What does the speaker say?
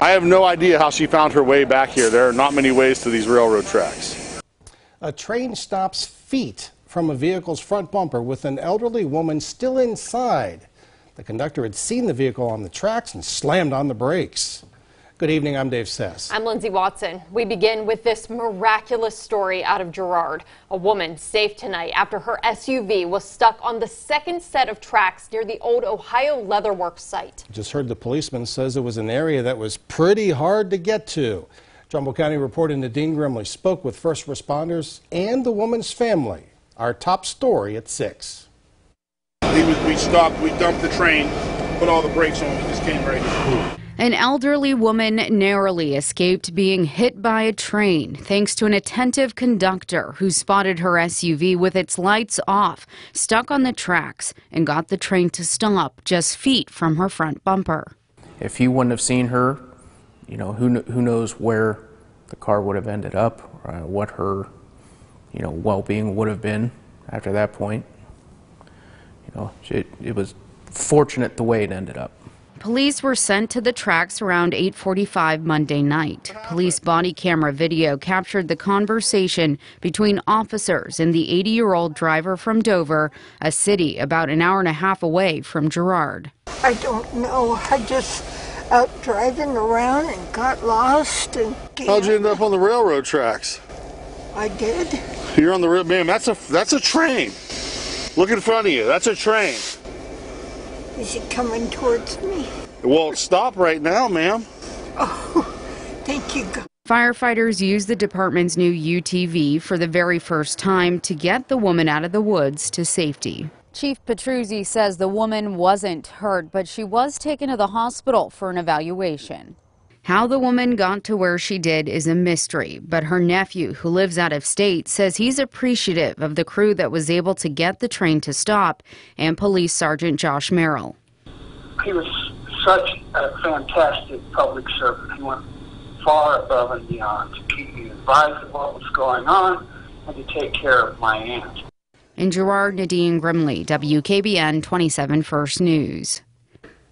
I have no idea how she found her way back here. There are not many ways to these railroad tracks. A train stops feet from a vehicle's front bumper with an elderly woman still inside. The conductor had seen the vehicle on the tracks and slammed on the brakes. Good evening, I'm Dave Sess. I'm Lindsay Watson. We begin with this miraculous story out of Girard. A woman safe tonight after her SUV was stuck on the second set of tracks near the old Ohio Leatherworks site. Just heard the policeman says it was an area that was pretty hard to get to. Trumbull County reporter Nadine Grimley spoke with first responders and the woman's family. Our top story at 6. we stopped, we dumped the train, put all the brakes on, we just came right here. An elderly woman narrowly escaped being hit by a train thanks to an attentive conductor who spotted her SUV with its lights off, stuck on the tracks, and got the train to stop just feet from her front bumper. If he wouldn't have seen her, you know, who, who knows where the car would have ended up, uh, what her, you know, well-being would have been after that point. You know, it, it was fortunate the way it ended up. Police were sent to the tracks around 8:45 Monday night. Police body camera video captured the conversation between officers and the 80-year-old driver from Dover, a city about an hour and a half away from Girard. I don't know. I just out driving around and got lost and How'd you end up on the railroad tracks? I did. You're on the rail man, that's a that's a train. Look in front of you. That's a train. Is he coming towards me? It won't stop right now, ma'am. Oh, thank you. Firefighters used the department's new UTV for the very first time to get the woman out of the woods to safety. Chief Petruzzi says the woman wasn't hurt, but she was taken to the hospital for an evaluation. How the woman got to where she did is a mystery, but her nephew, who lives out of state, says he's appreciative of the crew that was able to get the train to stop and Police Sergeant Josh Merrill. He was such a fantastic public servant. He went far above and beyond to keep me advised of what was going on and to take care of my aunt. In Girard Nadine Grimley, WKBN 27 First News.